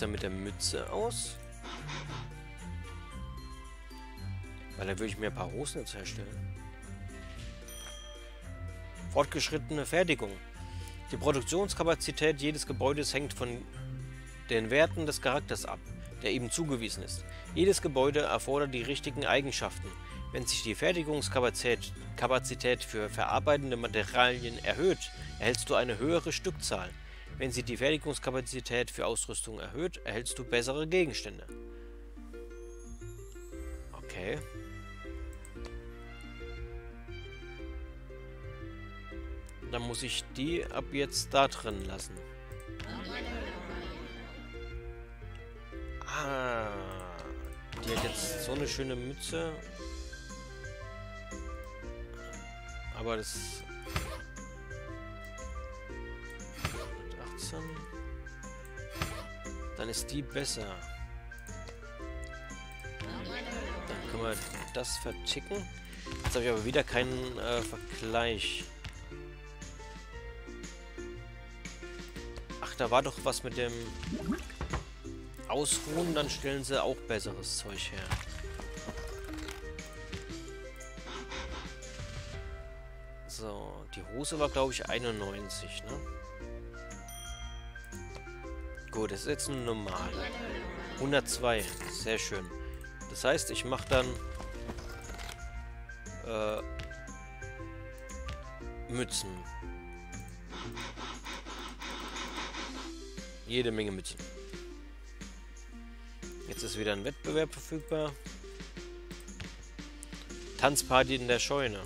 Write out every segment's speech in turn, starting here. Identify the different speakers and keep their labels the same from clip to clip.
Speaker 1: Es dann mit der Mütze aus? Weil dann würde ich mir ein paar Hosen jetzt herstellen. Fortgeschrittene Fertigung. Die Produktionskapazität jedes Gebäudes hängt von den Werten des Charakters ab, der ihm zugewiesen ist. Jedes Gebäude erfordert die richtigen Eigenschaften. Wenn sich die Fertigungskapazität Kapazität für verarbeitende Materialien erhöht, erhältst du eine höhere Stückzahl. Wenn sie die Fertigungskapazität für Ausrüstung erhöht, erhältst du bessere Gegenstände. Okay. Dann muss ich die ab jetzt da drin lassen. Ah. Die hat jetzt so eine schöne Mütze. Aber das... 18. Dann ist die besser. Dann können wir das verticken. Jetzt habe ich aber wieder keinen äh, Vergleich. da war doch was mit dem Ausruhen, dann stellen sie auch besseres Zeug her. So, die Hose war, glaube ich, 91, ne? Gut, das ist jetzt eine normale. 102, sehr schön. Das heißt, ich mache dann äh, Mützen. Jede Menge Mützen. Jetzt ist wieder ein Wettbewerb verfügbar. Tanzparty in der Scheune.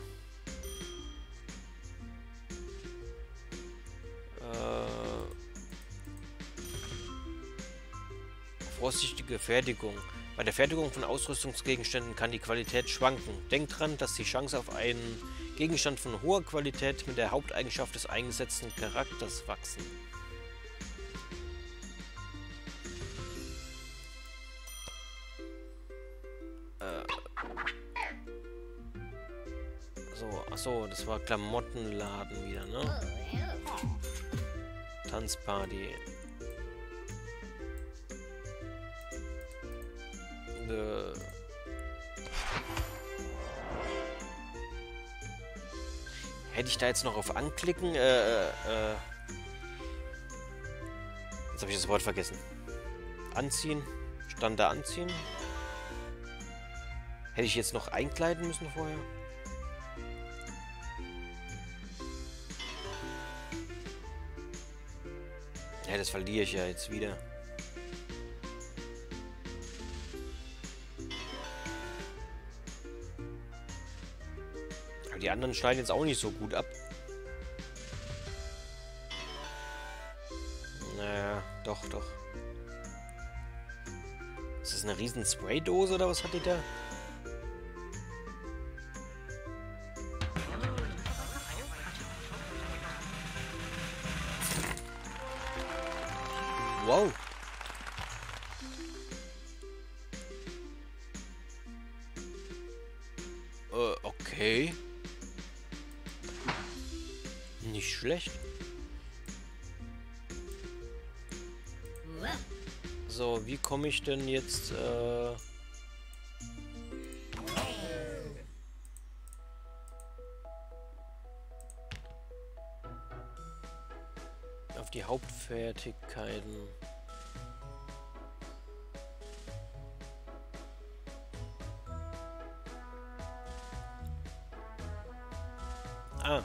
Speaker 1: Vorsichtige Fertigung. Bei der Fertigung von Ausrüstungsgegenständen kann die Qualität schwanken. Denkt dran, dass die Chance auf einen Gegenstand von hoher Qualität mit der Haupteigenschaft des eingesetzten Charakters wachsen. Achso, das war Klamottenladen wieder, ne? Tanzparty. Nö. Hätte ich da jetzt noch auf anklicken? Äh, äh, äh. Jetzt habe ich das Wort vergessen. Anziehen. Stand da anziehen. Hätte ich jetzt noch einkleiden müssen vorher? Ja, das verliere ich ja jetzt wieder. Aber die anderen schneiden jetzt auch nicht so gut ab. Naja, doch, doch. Ist das eine riesen Spraydose oder was hat die da? Komme ich denn jetzt, äh... auf die Hauptfertigkeiten. Ah.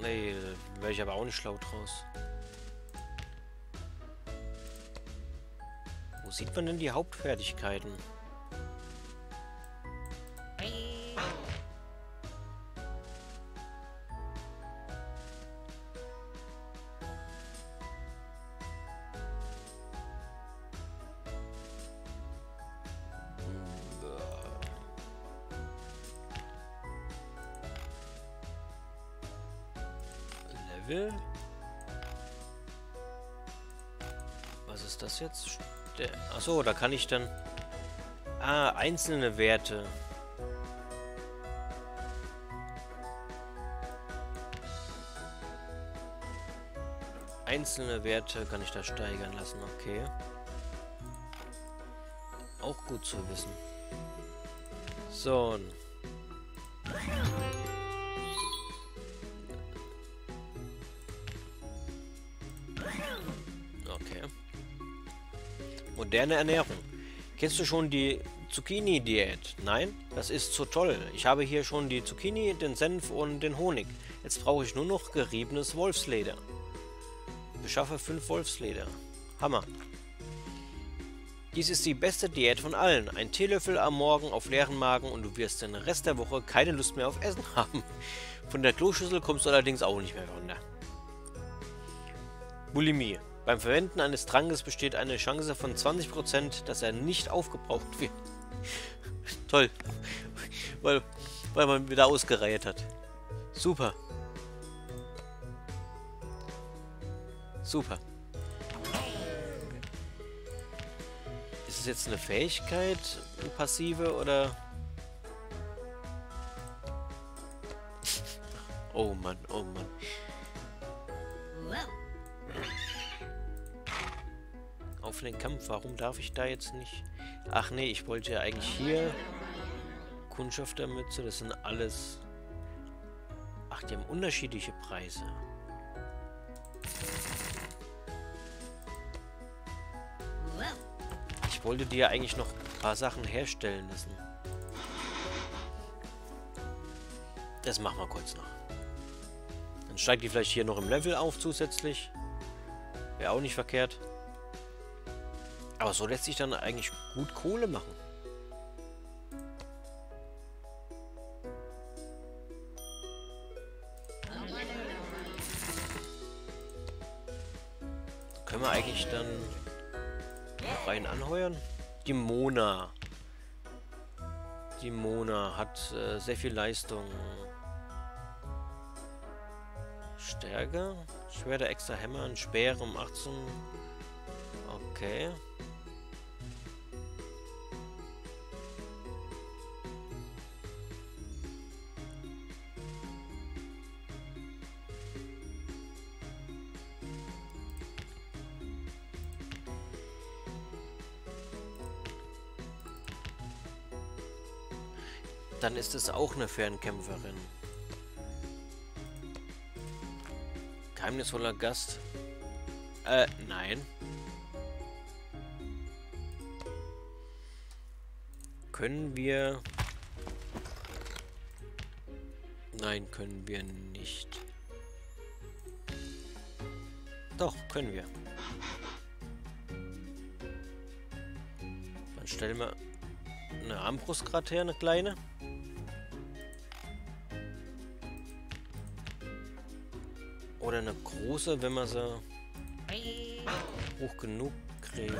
Speaker 1: Nee, wäre ich aber auch nicht schlau draus. Sieht man denn die Hauptfertigkeiten? Level. Was ist das jetzt? Achso, da kann ich dann... Ah, einzelne Werte. einzelne Werte kann ich da steigern lassen, okay. Auch gut zu wissen. So. Moderne Ernährung. Kennst du schon die Zucchini-Diät? Nein? Das ist zu toll. Ich habe hier schon die Zucchini, den Senf und den Honig. Jetzt brauche ich nur noch geriebenes Wolfsleder. Beschaffe 5 Wolfsleder. Hammer. Dies ist die beste Diät von allen. Ein Teelöffel am Morgen auf leeren Magen und du wirst den Rest der Woche keine Lust mehr auf Essen haben. Von der Kloschüssel kommst du allerdings auch nicht mehr runter. Bulimie. Beim Verwenden eines Trankes besteht eine Chance von 20%, dass er nicht aufgebraucht wird. Toll. Weil, weil man wieder ausgereiht hat. Super. Super. Ist es jetzt eine Fähigkeit, eine passive, oder... oh Mann, oh Mann. Auf den Kampf, warum darf ich da jetzt nicht... Ach nee, ich wollte ja eigentlich hier... Kundschaftermütze, das sind alles... Ach, die haben unterschiedliche Preise. Ich wollte dir eigentlich noch ein paar Sachen herstellen lassen. Das machen wir kurz noch. Dann steigt die vielleicht hier noch im Level auf zusätzlich. Wäre auch nicht verkehrt. Aber so lässt sich dann eigentlich gut Kohle machen. Können wir eigentlich dann rein anheuern? Die Mona. Die Mona hat äh, sehr viel Leistung. Stärke. Schwere extra Hämmer und Speere um 18. Okay. Dann ist es auch eine Fernkämpferin. Geheimnisvoller Gast. Äh, nein. Können wir... Nein, können wir nicht. Doch, können wir. Dann stellen wir eine Armbrust gerade her, eine kleine. Oder eine große, wenn man sie hoch genug kriegt.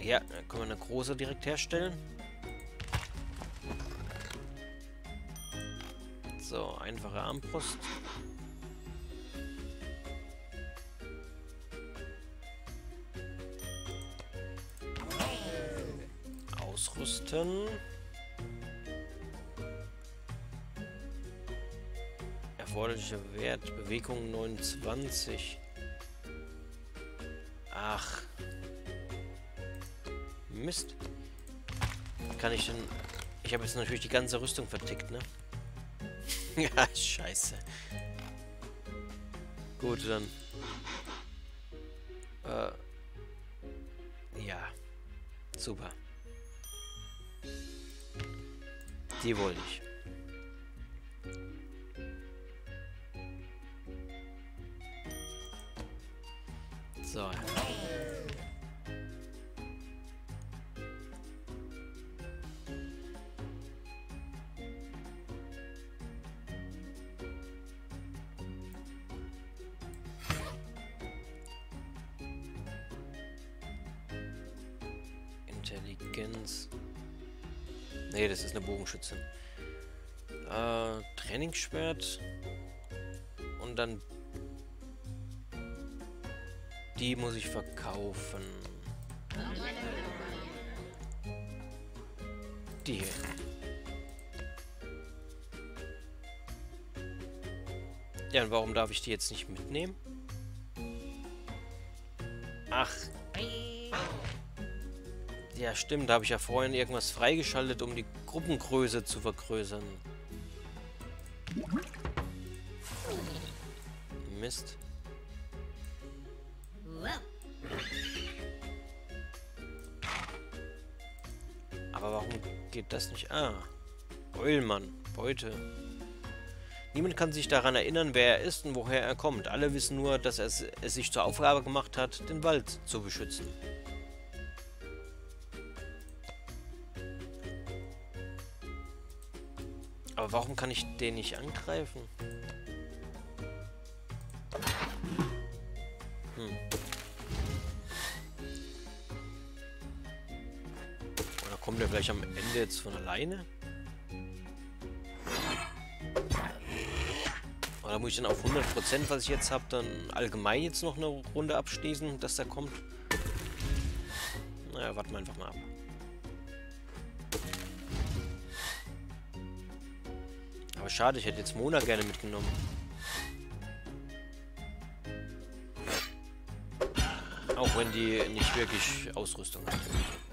Speaker 1: Ja, dann können wir eine große direkt herstellen. So, einfache Armbrust. Ausrüsten. Erforderlicher Wert. Bewegung 29. Ach. Mist. Kann ich denn... Ich habe jetzt natürlich die ganze Rüstung vertickt, ne? ja, scheiße. Gut, dann... Äh... Ja. Super. Die wollte ich. So. Intelligenz. Nee, das ist eine Bogenschützin. Äh, Trainingsschwert. Und dann die muss ich verkaufen. Die hier. Ja, und warum darf ich die jetzt nicht mitnehmen? Ach. Ja, stimmt. Da habe ich ja vorhin irgendwas freigeschaltet, um die Gruppengröße zu vergrößern. Mist. Geht das nicht? Ah. Eulmann. Beute. Niemand kann sich daran erinnern, wer er ist und woher er kommt. Alle wissen nur, dass er es sich zur Aufgabe gemacht hat, den Wald zu beschützen. Aber warum kann ich den nicht angreifen? Hm. Kommt der vielleicht am Ende jetzt von alleine? Oder muss ich dann auf 100%, was ich jetzt habe, dann allgemein jetzt noch eine Runde abschließen, dass der kommt? Naja, warten wir einfach mal ab. Aber schade, ich hätte jetzt Mona gerne mitgenommen. Auch wenn die nicht wirklich Ausrüstung hat.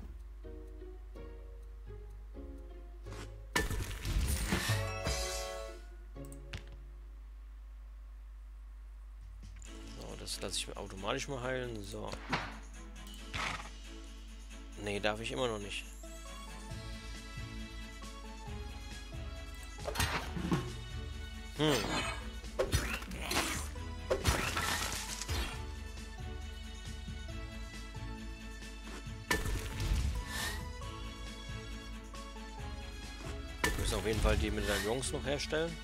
Speaker 1: Lasse ich mir automatisch mal heilen. So. Nee, darf ich immer noch nicht. Hm. Wir müssen auf jeden Fall die Medaillons noch herstellen.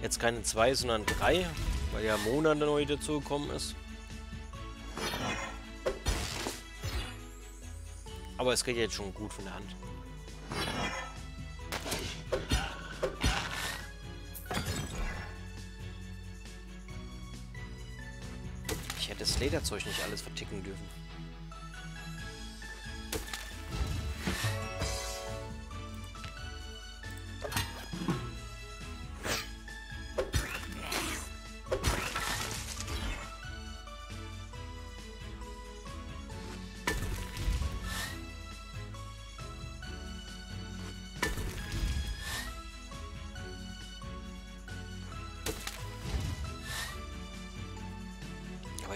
Speaker 1: Jetzt keine zwei, sondern drei. Weil ja Mona neu dazugekommen ist. Aber es geht jetzt schon gut von der Hand. Ich hätte das Lederzeug nicht alles verticken dürfen.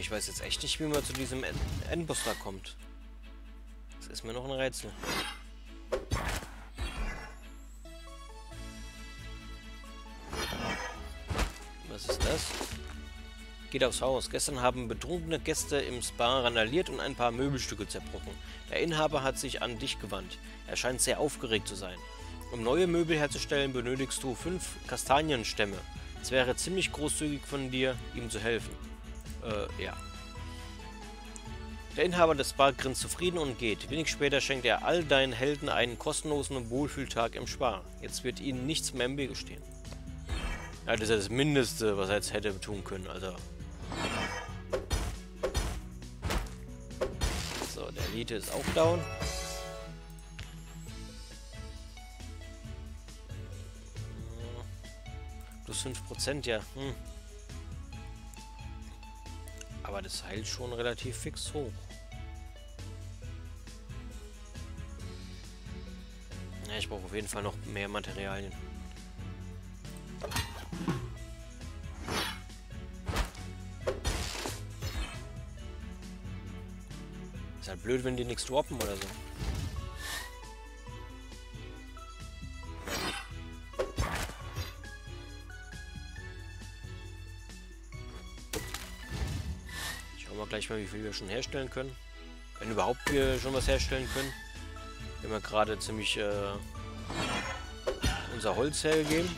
Speaker 1: Ich weiß jetzt echt nicht, wie man zu diesem Endboss da kommt. Das ist mir noch ein Rätsel. Was ist das? Geht aufs Haus. Gestern haben betrunkene Gäste im Spa randaliert und ein paar Möbelstücke zerbrochen. Der Inhaber hat sich an dich gewandt. Er scheint sehr aufgeregt zu sein. Um neue Möbel herzustellen, benötigst du fünf Kastanienstämme. Es wäre ziemlich großzügig von dir, ihm zu helfen. Äh, ja. Der Inhaber des Spar grinst zufrieden und geht. Wenig später schenkt er all deinen Helden einen kostenlosen Wohlfühltag im Spar. Jetzt wird ihnen nichts mehr im Wege stehen. Ja, das ist ja das Mindeste, was er jetzt hätte tun können, Alter. So, der Elite ist auch down. Plus 5%, ja. Hm. Aber das heilt schon relativ fix hoch. Ja, ich brauche auf jeden Fall noch mehr Materialien. Ist halt blöd, wenn die nichts droppen oder so. Gleich mal, wie viel wir schon herstellen können. Wenn überhaupt wir schon was herstellen können. Wir haben ja gerade ziemlich äh, unser Holz hergegeben.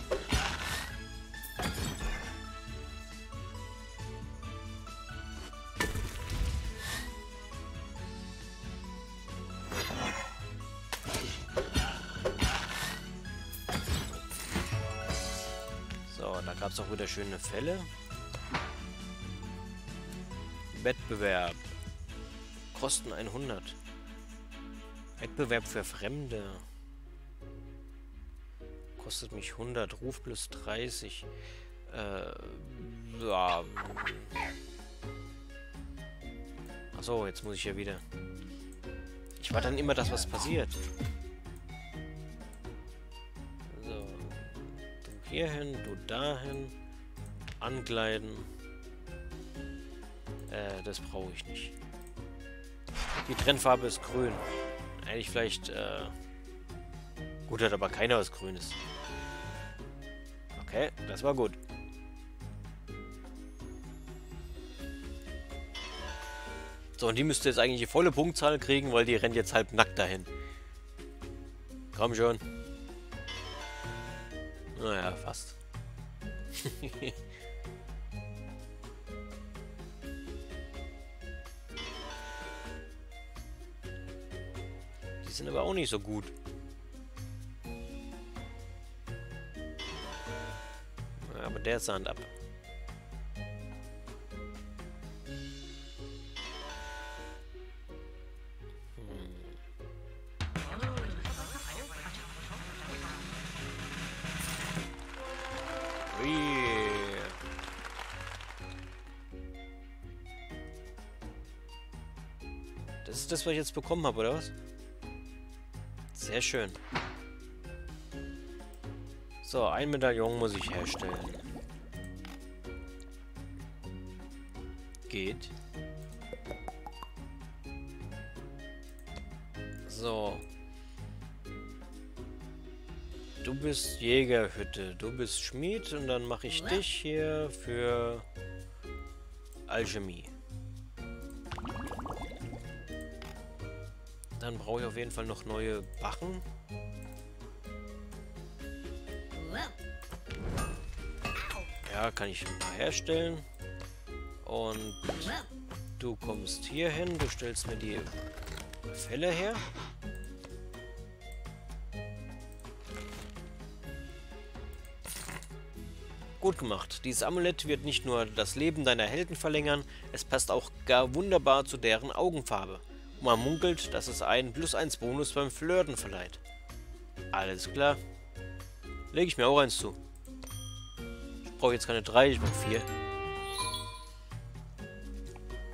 Speaker 1: So, da gab es auch wieder schöne Fälle. Wettbewerb. Kosten 100. Wettbewerb für Fremde. Kostet mich 100. Ruf plus 30. Äh, ja. Achso, jetzt muss ich ja wieder... Ich war dann immer das, was passiert. So. Du hierhin, du dahin. Angleiten. Äh, das brauche ich nicht. Die Trennfarbe ist grün. Eigentlich vielleicht, äh... Gut, hat aber keiner was Grünes. Okay, das war gut. So, und die müsste jetzt eigentlich die volle Punktzahl kriegen, weil die rennt jetzt halb nackt dahin. Komm schon. Naja, fast. die sind aber auch nicht so gut. Aber der Sand ab. Das ist das, was ich jetzt bekommen habe, oder was? Sehr schön. So, ein Medaillon muss ich herstellen. Geht. So. Du bist Jägerhütte, du bist Schmied und dann mache ich dich hier für Alchemie. Dann brauche ich auf jeden Fall noch neue Wachen. Ja, kann ich mal herstellen. Und du kommst hier hin, du stellst mir die Fälle her. Gut gemacht. Dieses Amulett wird nicht nur das Leben deiner Helden verlängern, es passt auch gar wunderbar zu deren Augenfarbe. Man munkelt, dass es einen plus 1 Bonus beim Flirten verleiht. Alles klar. Lege ich mir auch eins zu. Ich brauche jetzt keine 3, ich brauche 4.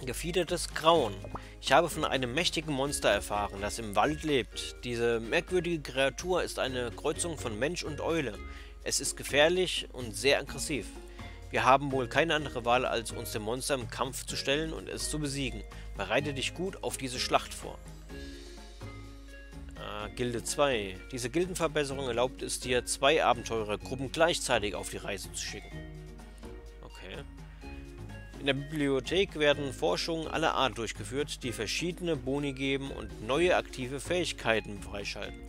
Speaker 1: Gefiedertes Grauen. Ich habe von einem mächtigen Monster erfahren, das im Wald lebt. Diese merkwürdige Kreatur ist eine Kreuzung von Mensch und Eule. Es ist gefährlich und sehr aggressiv. Wir haben wohl keine andere Wahl, als uns dem Monster im Kampf zu stellen und es zu besiegen. Bereite dich gut auf diese Schlacht vor. Äh, Gilde 2. Diese Gildenverbesserung erlaubt es dir, zwei Abenteurergruppen gleichzeitig auf die Reise zu schicken. Okay. In der Bibliothek werden Forschungen aller Art durchgeführt, die verschiedene Boni geben und neue aktive Fähigkeiten freischalten.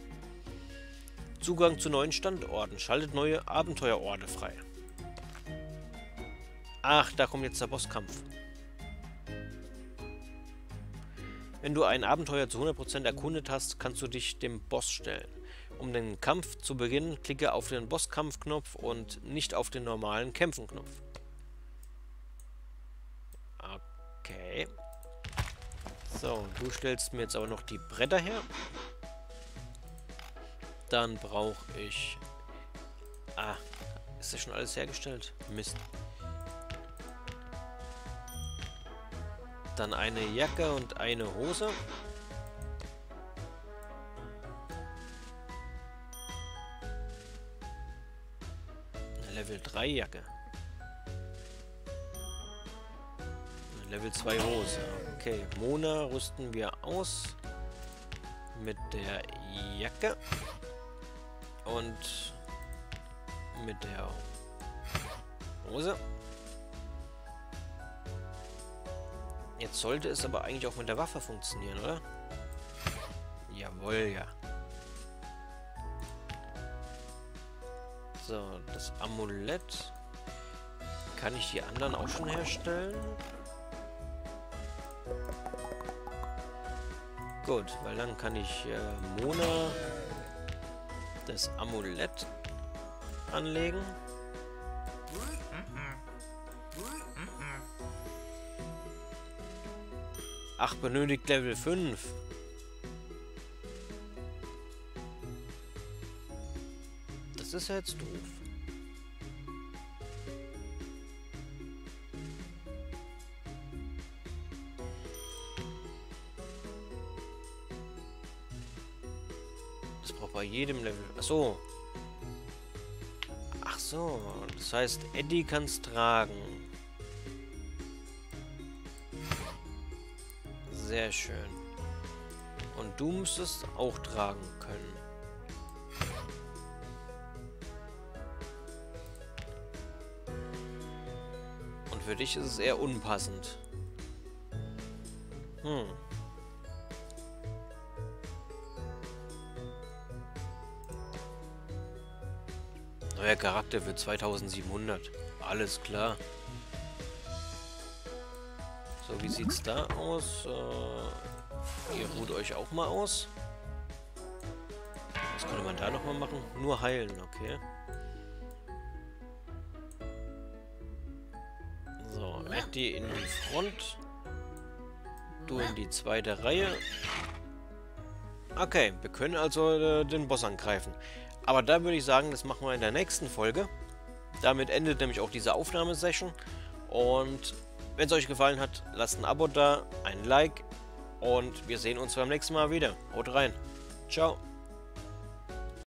Speaker 1: Zugang zu neuen Standorten schaltet neue Abenteuerorte frei. Ach, da kommt jetzt der Bosskampf. Wenn du ein Abenteuer zu 100% erkundet hast, kannst du dich dem Boss stellen. Um den Kampf zu beginnen, klicke auf den Bosskampfknopf und nicht auf den normalen Kämpfen-Knopf. Okay. So, du stellst mir jetzt aber noch die Bretter her. Dann brauche ich... Ah, ist das schon alles hergestellt? Mist. Dann eine Jacke und eine Hose. Eine Level 3 Jacke. Eine Level 2 Hose. Okay, Mona rüsten wir aus. Mit der Jacke. Und mit der Hose. Jetzt sollte es aber eigentlich auch mit der Waffe funktionieren, oder? Jawohl, ja. So, das Amulett. Kann ich die anderen auch schon herstellen? Gut, weil dann kann ich äh, Mona das Amulett anlegen. Ach, benötigt Level 5. Das ist ja jetzt doof. Das braucht bei jedem Level. Ach so. Ach so. Das heißt, Eddie kann es tragen. Sehr schön. Und du müsstest auch tragen können. Und für dich ist es eher unpassend. Hm. Neuer Charakter für 2700. Alles klar. So, wie sieht's da aus? Äh, ihr ruht euch auch mal aus. Was könnte man da nochmal machen? Nur heilen, okay. So, Eddie in die Front. Du in die zweite Reihe. Okay, wir können also äh, den Boss angreifen. Aber da würde ich sagen, das machen wir in der nächsten Folge. Damit endet nämlich auch diese Aufnahmesession. Und wenn es euch gefallen hat, lasst ein Abo da, ein Like und wir sehen uns beim nächsten Mal wieder. Haut rein. Ciao.